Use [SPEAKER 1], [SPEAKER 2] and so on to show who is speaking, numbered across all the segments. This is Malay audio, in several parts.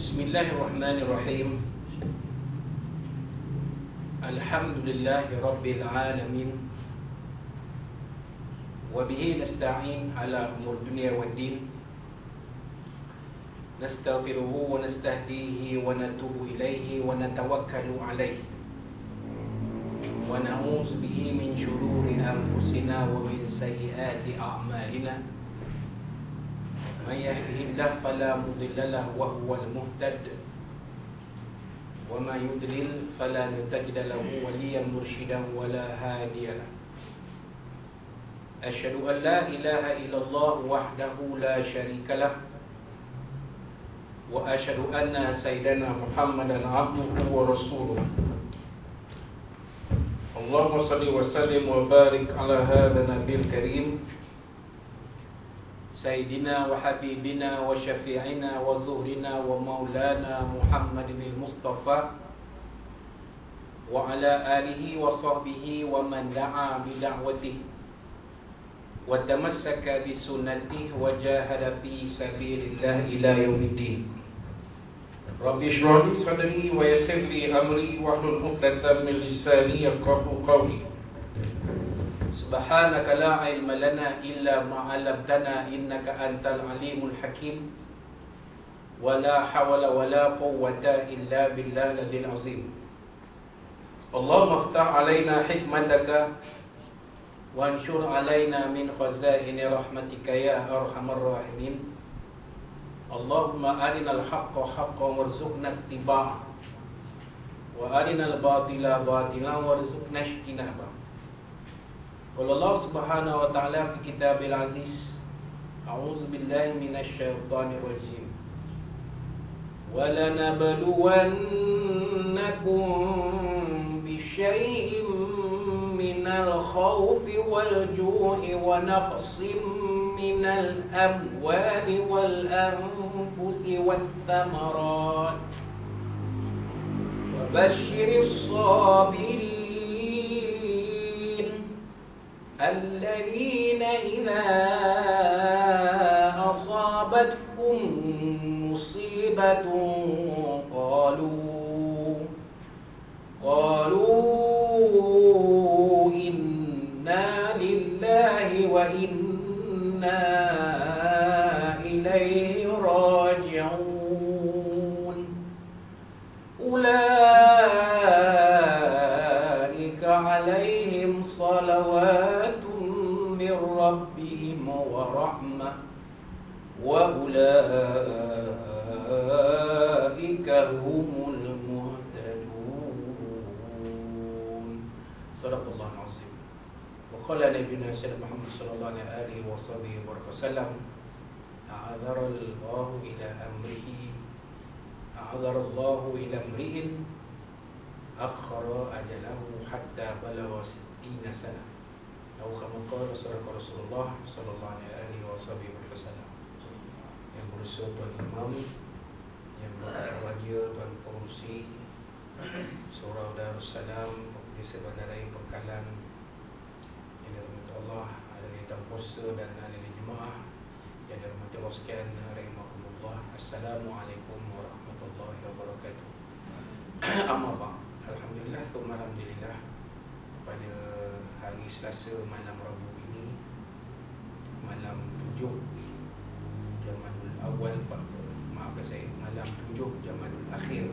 [SPEAKER 1] Bismillahirrahmanirrahim. Alhamdulillahi Rabbil Alamin. Wabihi nasta'in ala umur dunia wa din. Nastaghfiruhu wa nastahdihi wa natubu ilaihi wa natawakkalu alaihi Wa na'udzu bihi min syururi anfusina wa min sayyiati a'malina من يهده الله فلا مضل له وهو المهتد وما يضلل فلا نتجد له وليا مرشدا ولا هاديا له أشهد أن لا إله إلا الله وحده لا شريك له وأشهد أن سيدنا محمدا عبده ورسوله اللهم صل وسلم وبارك على هذا النبي الكريم سيدنا وحبيبنا وشفيعنا وزهرنا ومولانا محمد المصطفى وعلى آله وصحبه ومن دعا بدعوته وتمسك بسنته وجاهد في سبيل الله إلى يوم الدين. رب اشرح لي صدري ويسر لي أمري واحلل عقدة من لساني يفقهوا قولي. Subhanaka la ilma lana illa ma'alamtana innaka antal alimul hakim. Wa la hawala wa la quwwata illa billah lalil azim. Allahumma akhtar alayna hikmataka Wa alayna min khazaini rahmatika ya arhamar rahimin. Allahumma arinal haqqa haqqa warzuqna tiba'a Wa arinal batila batila warzuqna shkinaba قال الله سبحانه وتعالى في كتاب العزيز أعوذ بالله من الشيطان الرجيم. ولنبلونكم بشيء من الخوف والجوع ونقص من الأموال والأنفس والثمرات. وبشر الصابرين الذين إذا أصابتكم مصيبة قالوا قالوا إنا لله وإنا وقال نبينا سيدنا محمد صلى الله عليه وصحبه وسلم أعذر الله إلى أمره أعذر الله إلى امرئ أخر أجله حتى بلغ ستين سنة أو كما قال صدق رسول الله صلى الله عليه وصحبه وسلم yang berusaha Tuan Imam yang raja Tuan Pengurusi Surau Darussalam Pemirsa Bandaraya Pengkalan yang dirahmati Allah ada tahun puasa dan ada di jemaah yang dirahmati Allah sekalian rahimakumullah. Assalamualaikum warahmatullahi wabarakatuh. Amma ba Alhamdulillah Thumma Alhamdulillah. Pada hari Selasa malam Rabu ini malam 7 Jamadul Awal maafkan saya malam 7 Jamadul Akhir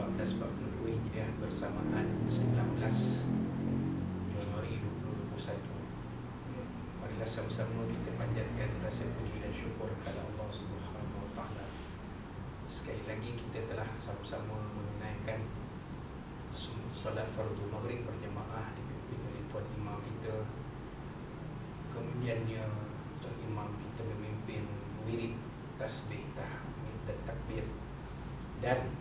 [SPEAKER 1] 1442 Hijriah bersamaan 19 Marilah sama-sama kita panjatkan rasa puji dan syukur kepada Allah Subhanahu Wa Taala. Sekali lagi kita telah sama-sama menunaikan solat fardu maghrib berjemaah dipimpin oleh tuan imam kita. Kemudiannya tuan imam kita memimpin wirid tasbih tahmid takbir dan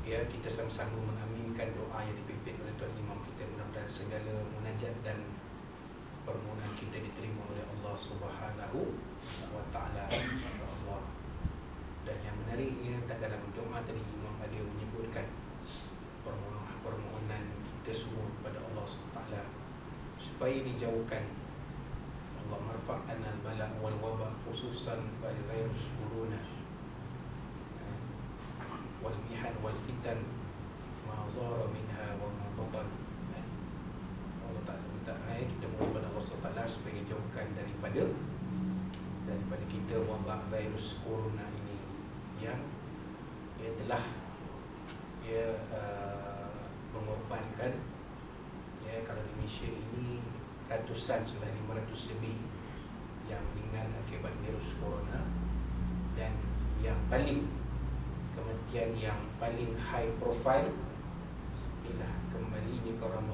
[SPEAKER 1] ya kita sama-sama mengaminkan doa yang dipimpin oleh tuan imam kita mudah-mudahan segala munajat dan permohonan kita diterima oleh Allah Subhanahu wa taala. Allah dan yang menariknya tak dalam doa tadi imam ada menyebutkan permohonan permohonan kita semua kepada Allah Subhanahu wa taala supaya dijauhkan. Allah rafa'ana al-bala wal waba khususan pada virus corona wal mihan wal fitan ma zara minha wa ma batan Allah Ta'ala minta eh, kita Ta'ala supaya jauhkan daripada daripada kita wabak virus corona ini yang ia telah ia uh, mengorbankan ya kalau di Malaysia ini ratusan sudah 500 lebih yang meninggal akibat virus corona. Dan yang paling kematian yang paling high profile ialah kembali di oleh Raham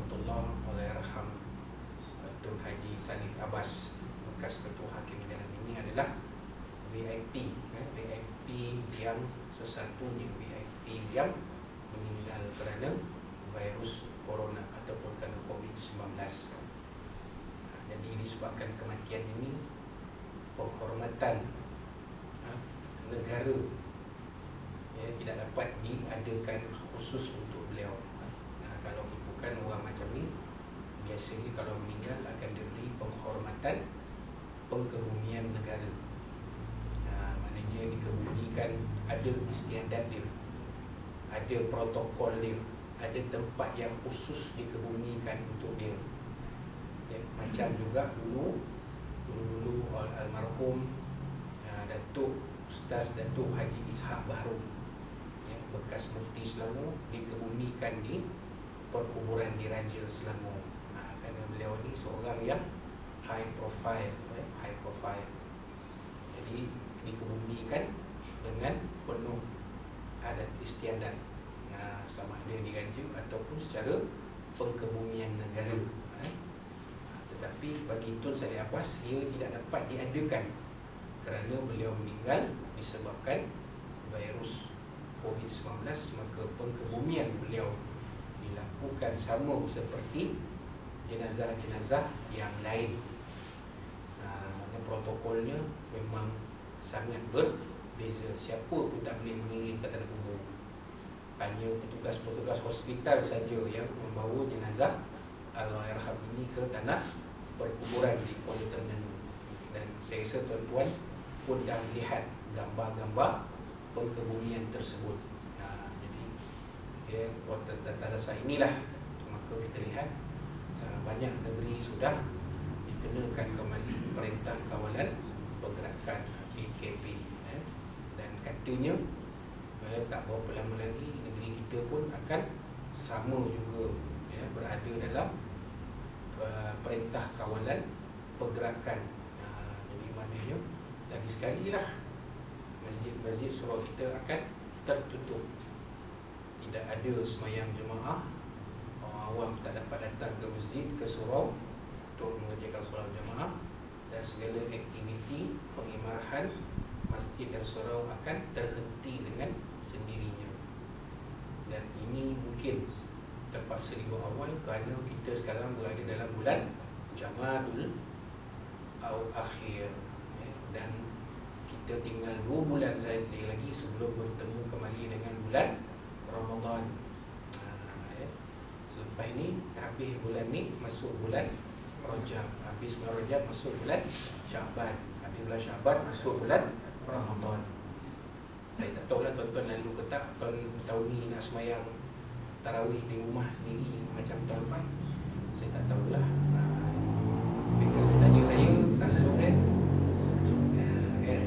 [SPEAKER 1] Salif Abbas bekas ketua hakim dalam ini adalah VIP eh, VIP yang sesatunya VIP yang meninggal kerana virus corona ataupun kerana COVID-19 jadi disebabkan kematian ini penghormatan ha, negara ya, tidak dapat diadakan khusus untuk beliau. Ha, kalau bukan orang macam ni biasanya kalau meninggal akan diberi penghormatan pengkebumian negara. Ha, maknanya dikebumikan ada istiadat dia ada protokol dia ada tempat yang khusus dikebumikan untuk dia. Ya, macam juga dulu dulu-dulu almarhum ya, Datuk Ustaz Datuk Haji Ishak Baharu ya, bekas mufti Selangor dikebumikan di perkuburan di Raja Selangor kerana beliau ni seorang yang high profile ya, high profile. Jadi dikebumikan dengan penuh adat istiadat. Ya, sama ada di Raja ataupun secara pengkebumian negara tetapi bagi Tun Salih Abbas Ia tidak dapat diadakan Kerana beliau meninggal Disebabkan virus COVID-19 Maka pengkebumian beliau Dilakukan sama seperti Jenazah-jenazah yang lain. Ha, Protokolnya memang sangat berbeza. Siapa pun tak boleh mengirim ke tanah kubur Hanya petugas-petugas hospital saja yang membawa jenazah Allahyarham ini ke tanah perkuburan di Kuala Terengganu dan saya rasa tuan-tuan pun dah lihat gambar-gambar perkebumian tersebut. Ha, jadi ya, waktu data dasar inilah. Maka kita lihat uh, banyak negeri sudah dikenakan kembali perintah kawalan pergerakan PKP ya, dan katanya ya, tak berapa lama lagi negeri kita pun akan sama juga ya, berada dalam Uh, perintah kawalan pergerakan. Uh, jadi maknanya lagi sekali lah masjid-masjid surau kita akan tertutup. Tidak ada semayang jemaah orang awam tak dapat datang ke masjid ke surau untuk mengerjakan solat jemaah dan segala aktiviti pengimarahan masjid dan surau akan terhenti dengan sendirinya dan ini mungkin terpaksa dibuat awal kerana kita sekarang berada dalam bulan Jamadul atau akhir dan kita tinggal 2 bulan saja lagi sebelum bertemu kembali dengan bulan Ramadan. Ya. Selepas ini habis bulan ni masuk bulan Rajab. Habis bulan Rajab masuk bulan Syaban. Habis bulan Syaban masuk bulan Ramadan. Saya tak tahu lah tuan-tuan lalu ke tak tahun, tahun ni nak semayang tarawih di rumah sendiri macam tahun lepas saya tak tahulah tapi kalau tanya saya tak lalu kan kan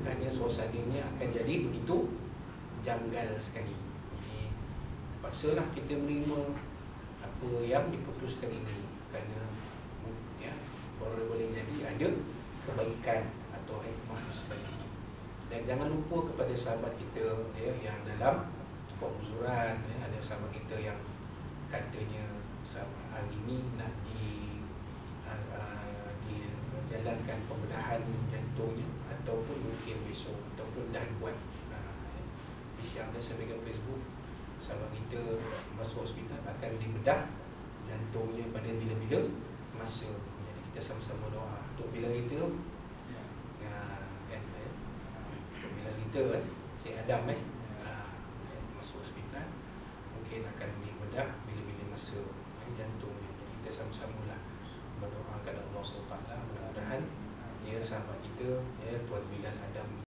[SPEAKER 1] kerana suasananya akan jadi begitu janggal sekali jadi kita menerima apa yang diputuskan ini. Kerana ya boleh boleh jadi ada kebaikan atau hikmah sebagainya dan jangan lupa kepada sahabat kita ya, yang dalam penguzuran ya, ada sahabat kita yang katanya hari ini nak di uh, dijalankan pembedahan jantungnya ataupun mungkin besok ataupun dah buat uh, yang ada saya pegang Facebook sahabat kita masuk hospital akan dibedah jantungnya pada bila-bila masa jadi kita sama-sama doa. Untuk bila kita ya, kan ya, untuk bila kita kan Cik Adam eh